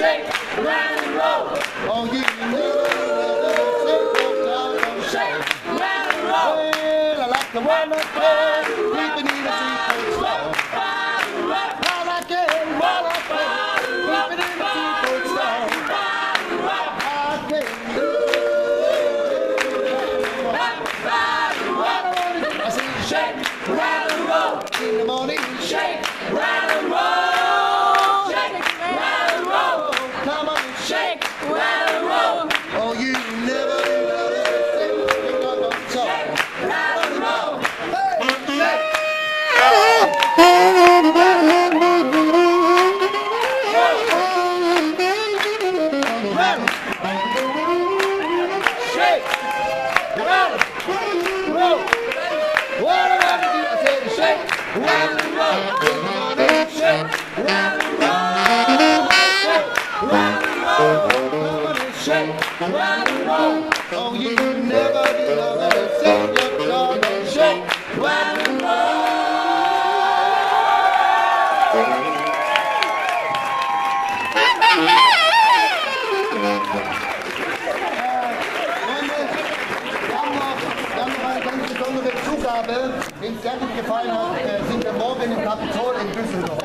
shake, rock and roll. Oh, you never shake, rock and roll. Well, I like the one that's Shake, rock, Roll. What wanna do, I say shake. rock and roll. Shake, Rock and roll. Rock and roll. shake. Rock and roll. Oh, you never did ever say your dog shake. Rock and roll. Freunde, Zugabe. Wenn es sehr gut gefallen hat, äh, sind wir morgen im Kapitol in Düsseldorf.